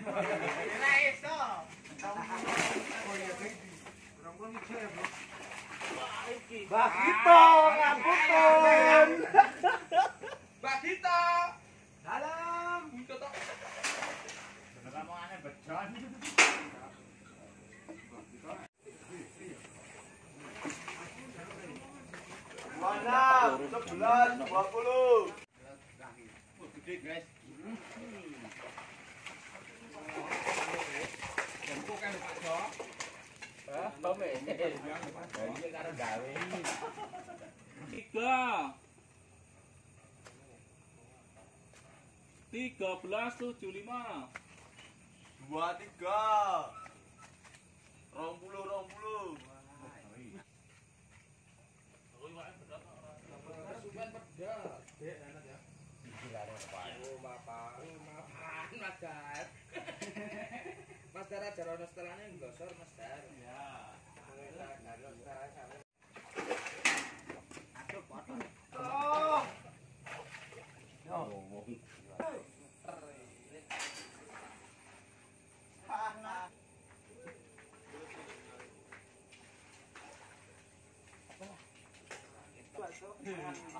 Bakito, Gito, ngapunten. Dalam. Beneran mau aneh. Mana? 11, 20. Tiga tiga belas tujuh lima Dua tiga. Rong puluh, rong puluh. Mas Dar aja rono setelahnya nggosor Mas Dar. Ya. Oh.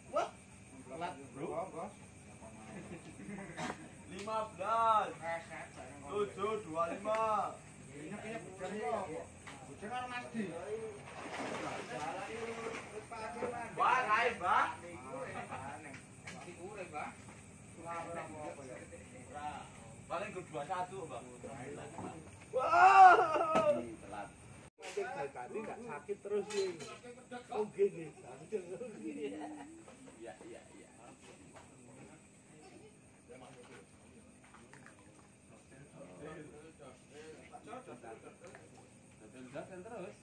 Mbak. Lima belas. Tujuh dua lima. Mbak, naik, Mbak. Urip, Pak. Ora. Paling grup 21, Bang. Ih, telat. Tadi nggak sakit terus nih. Oh gini. Iya, iya, Dodol terus.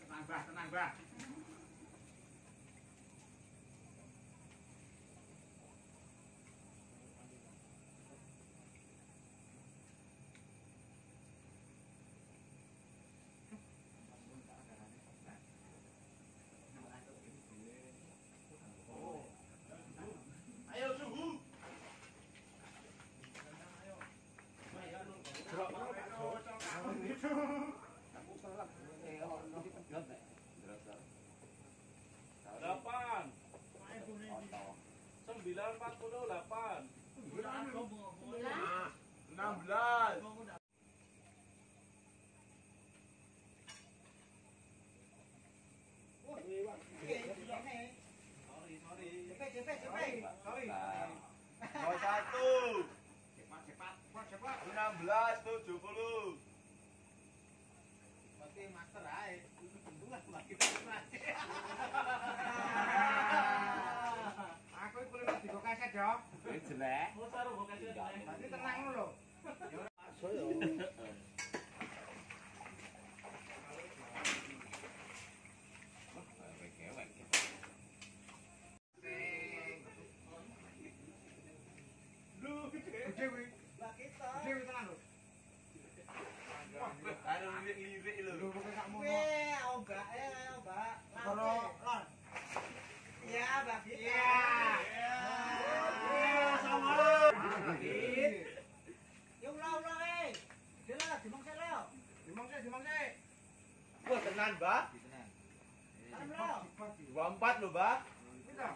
Tenang, Bah, tenang, Bah. 49. 16. Kaset yo. wis jelek. Berarti tenang lho. Gede kuwi. Gede kuwi tenang lho. Ada lirik-lirik lho. Lho kok sak mono. Iya, Koro lon. Iya, Mbak Iya. Wah, tenan, Mbak. Tanam leo. 24 lho, Mbak. Kene.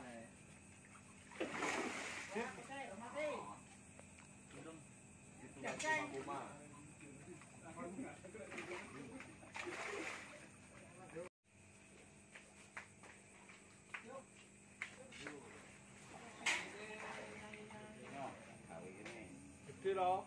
Gede loh.